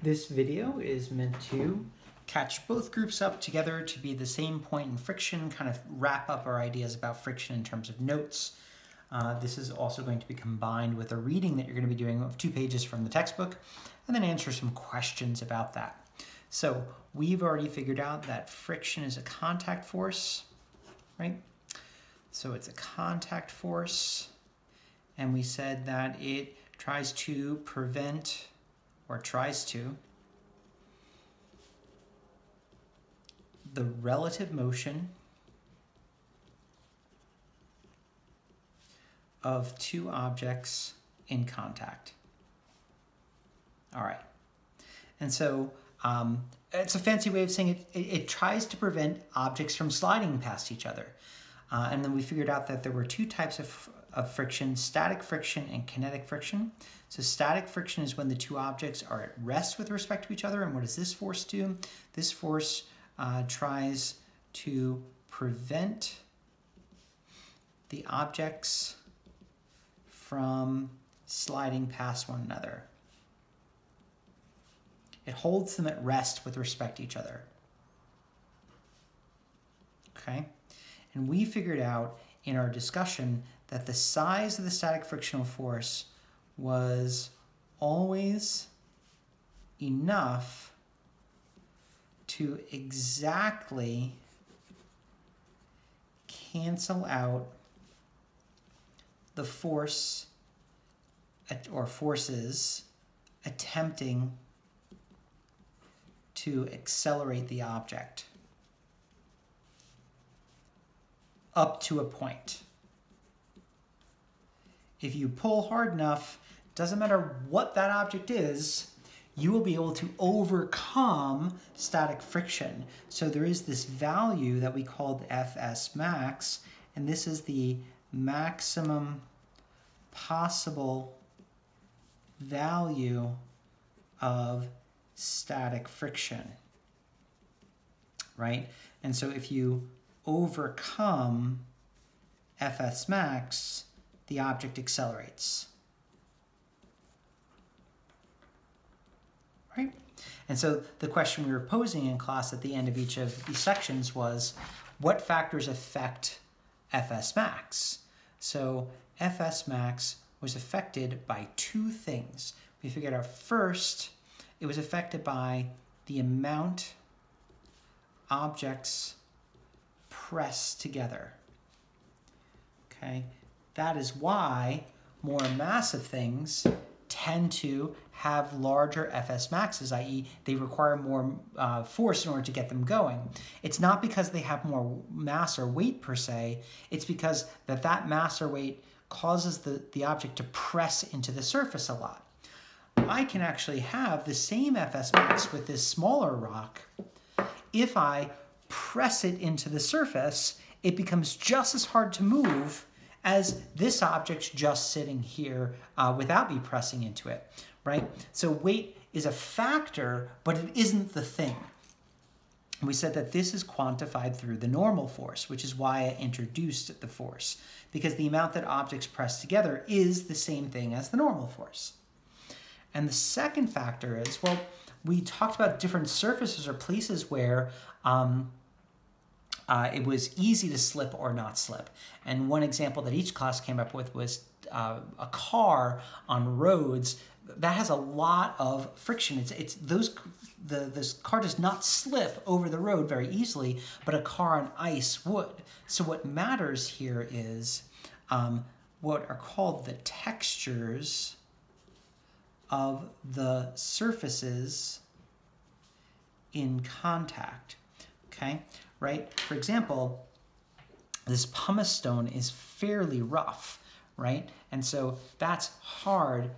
This video is meant to catch both groups up together to be the same point in friction, kind of wrap up our ideas about friction in terms of notes. Uh, this is also going to be combined with a reading that you're going to be doing of two pages from the textbook, and then answer some questions about that. So we've already figured out that friction is a contact force, right? So it's a contact force, and we said that it tries to prevent, or tries to, the relative motion of two objects in contact. All right. And so um, it's a fancy way of saying it, it, it, tries to prevent objects from sliding past each other. Uh, and then we figured out that there were two types of, of friction, static friction and kinetic friction. So static friction is when the two objects are at rest with respect to each other. And what does this force do? This force uh, tries to prevent the objects from sliding past one another. It holds them at rest with respect to each other. Okay? And we figured out in our discussion that the size of the static frictional force was always enough to exactly cancel out the force or forces attempting to accelerate the object up to a point. If you pull hard enough, doesn't matter what that object is, you will be able to overcome static friction. So there is this value that we called Fs max, and this is the maximum possible value of static friction, right? And so if you overcome Fs max, the object accelerates. right? And so the question we were posing in class at the end of each of these sections was, what factors affect Fs max? So Fs max was affected by two things. We figured out first, it was affected by the amount objects press together. Okay, that is why more massive things tend to have larger FS maxes, i.e., they require more uh, force in order to get them going. It's not because they have more mass or weight per se, it's because that, that mass or weight causes the, the object to press into the surface a lot. I can actually have the same FS max with this smaller rock. If I press it into the surface, it becomes just as hard to move as this object just sitting here uh, without me pressing into it, right? So weight is a factor, but it isn't the thing. We said that this is quantified through the normal force, which is why I introduced the force, because the amount that objects press together is the same thing as the normal force. And the second factor is, well, we talked about different surfaces or places where um, uh, it was easy to slip or not slip. And one example that each class came up with was uh, a car on roads that has a lot of friction. It's it's those the this car does not slip over the road very easily, but a car on ice would. So what matters here is um, what are called the textures of the surfaces in contact. Okay, right? For example, this pumice stone is fairly rough, right? And so that's hard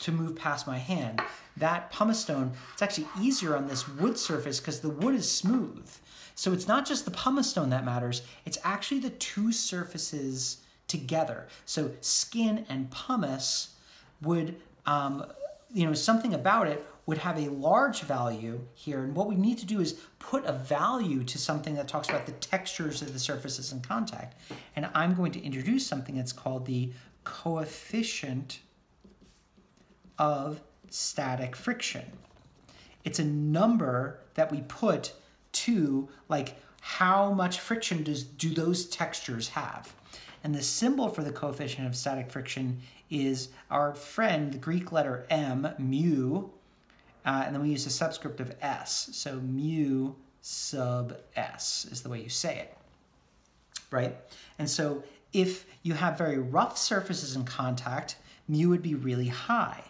to move past my hand. That pumice stone, it's actually easier on this wood surface because the wood is smooth. So it's not just the pumice stone that matters, it's actually the two surfaces together. So skin and pumice would, um, you know, something about it would have a large value here. And what we need to do is put a value to something that talks about the textures of the surfaces in contact. And I'm going to introduce something that's called the coefficient of static friction. It's a number that we put to like how much friction does do those textures have. And the symbol for the coefficient of static friction is our friend, the Greek letter m, mu, uh, and then we use a subscript of s. So mu sub s is the way you say it, right? And so if you have very rough surfaces in contact, mu would be really high,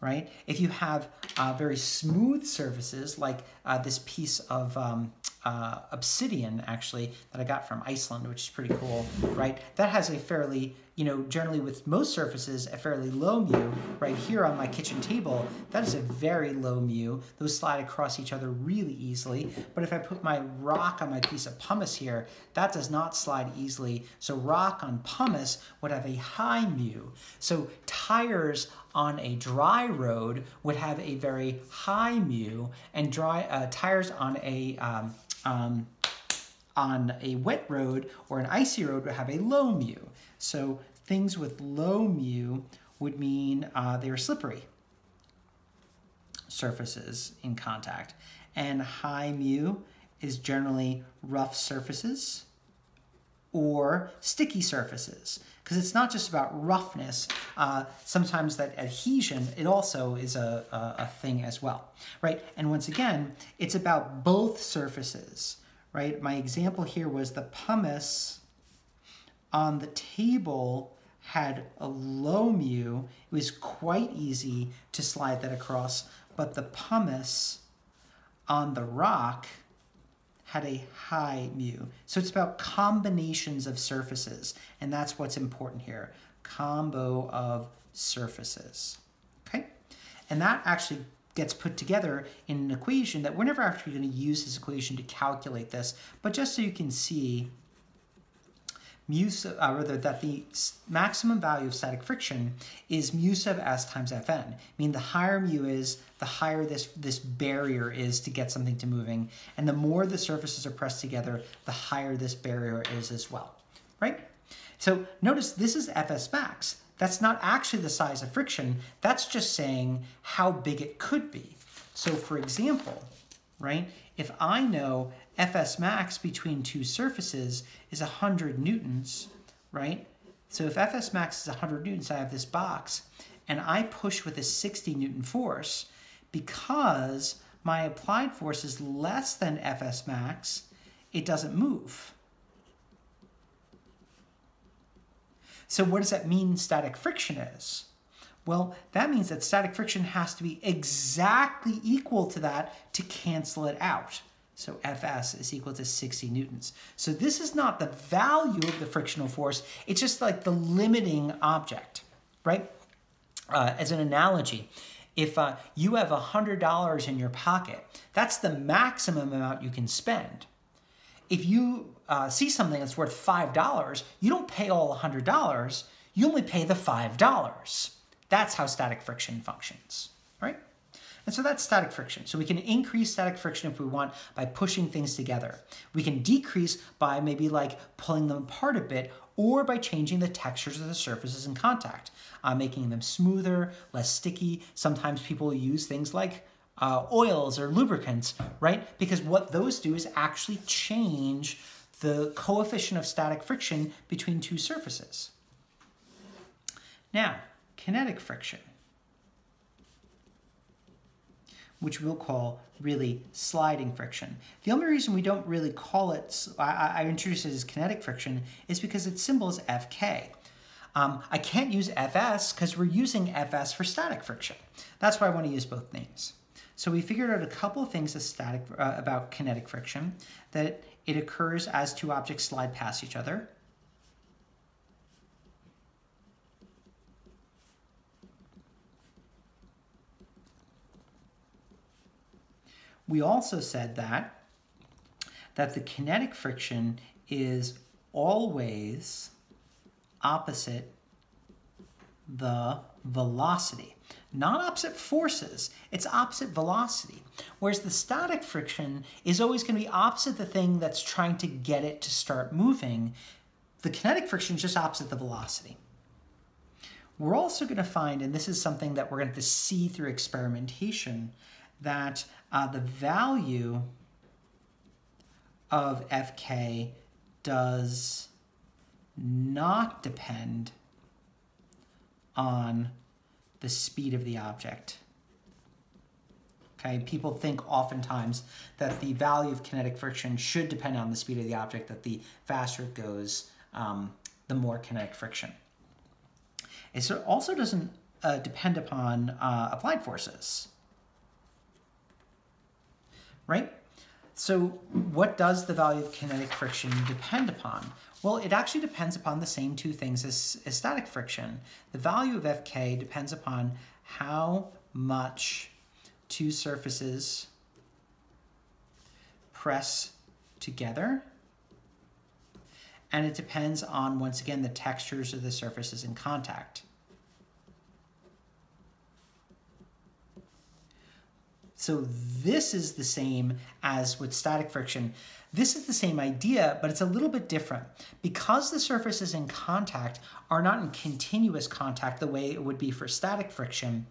right? If you have uh, very smooth surfaces, like uh, this piece of um, uh, obsidian, actually, that I got from Iceland, which is pretty cool, right? That has a fairly you know, generally with most surfaces, a fairly low mu. Right here on my kitchen table, that is a very low mu. Those slide across each other really easily. But if I put my rock on my piece of pumice here, that does not slide easily. So rock on pumice would have a high mu. So tires on a dry road would have a very high mu, and dry uh, tires on a um, um, on a wet road or an icy road would have a low mu. So things with low mu would mean uh, they are slippery surfaces in contact. And high mu is generally rough surfaces or sticky surfaces because it's not just about roughness. Uh, sometimes that adhesion, it also is a, a, a, thing as well, right? And once again, it's about both surfaces, right? My example here was the pumice on the table had a low mu. It was quite easy to slide that across, but the pumice on the rock had a high mu. So it's about combinations of surfaces, and that's what's important here. Combo of surfaces, okay? And that actually gets put together in an equation that we're never actually gonna use this equation to calculate this, but just so you can see mu sub, uh, rather that the maximum value of static friction is mu sub s times fn. Meaning the higher mu is, the higher this, this barrier is to get something to moving. And the more the surfaces are pressed together, the higher this barrier is as well, right? So notice this is Fs max. That's not actually the size of friction. That's just saying how big it could be. So for example, right, if I know Fs max between two surfaces is 100 newtons, right? So if Fs max is 100 newtons, I have this box, and I push with a 60 newton force, because my applied force is less than Fs max, it doesn't move. So what does that mean static friction is? Well, that means that static friction has to be exactly equal to that to cancel it out. So Fs is equal to 60 newtons. So this is not the value of the frictional force, it's just like the limiting object, right? Uh, as an analogy, if uh, you have $100 in your pocket, that's the maximum amount you can spend. If you uh, see something that's worth $5, you don't pay all $100, you only pay the $5. That's how static friction functions, right? And so that's static friction. So we can increase static friction if we want by pushing things together. We can decrease by maybe like pulling them apart a bit or by changing the textures of the surfaces in contact, uh, making them smoother, less sticky. Sometimes people use things like uh, oils or lubricants, right? Because what those do is actually change the coefficient of static friction between two surfaces. Now, kinetic friction which we'll call really sliding friction. The only reason we don't really call it, I, I introduced it as kinetic friction, is because its symbol is Fk. Um, I can't use Fs because we're using Fs for static friction. That's why I want to use both names. So we figured out a couple of things static, uh, about kinetic friction, that it occurs as two objects slide past each other, We also said that, that the kinetic friction is always opposite the velocity. Not opposite forces, it's opposite velocity. Whereas the static friction is always going to be opposite the thing that's trying to get it to start moving. The kinetic friction is just opposite the velocity. We're also going to find, and this is something that we're going to see through experimentation, that uh, the value of Fk does not depend on the speed of the object. Okay, people think oftentimes that the value of kinetic friction should depend on the speed of the object, that the faster it goes, um, the more kinetic friction. It also doesn't uh, depend upon uh, applied forces, right? So what does the value of kinetic friction depend upon? Well, it actually depends upon the same two things as, as static friction. The value of Fk depends upon how much two surfaces press together. And it depends on, once again, the textures of the surfaces in contact. So this is the same as with static friction. This is the same idea, but it's a little bit different. Because the surfaces in contact are not in continuous contact the way it would be for static friction,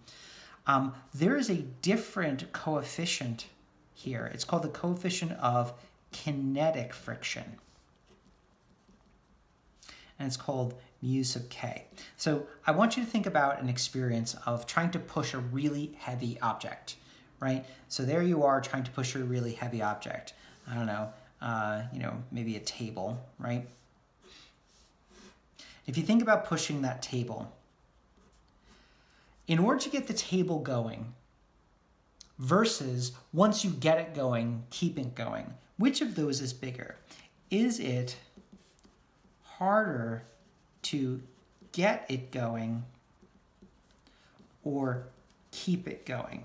um, there is a different coefficient here. It's called the coefficient of kinetic friction. And it's called mu sub k. So I want you to think about an experience of trying to push a really heavy object right? So there you are trying to push a really heavy object. I don't know, uh, you know, maybe a table, right? If you think about pushing that table, in order to get the table going versus once you get it going, keep it going, which of those is bigger? Is it harder to get it going or keep it going?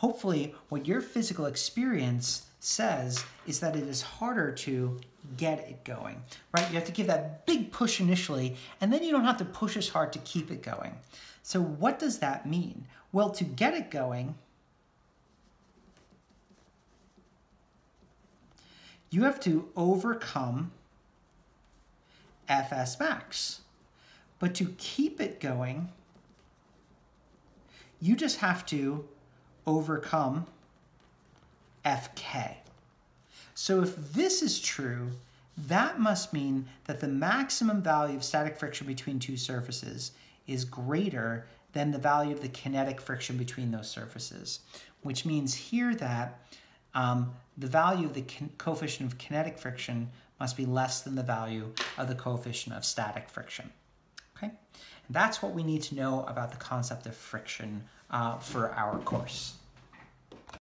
Hopefully what your physical experience says is that it is harder to get it going, right? You have to give that big push initially, and then you don't have to push as hard to keep it going. So what does that mean? Well, to get it going, you have to overcome Fs max. But to keep it going, you just have to overcome Fk. So if this is true, that must mean that the maximum value of static friction between two surfaces is greater than the value of the kinetic friction between those surfaces, which means here that um, the value of the coefficient of kinetic friction must be less than the value of the coefficient of static friction. Okay, and that's what we need to know about the concept of friction uh, for our course.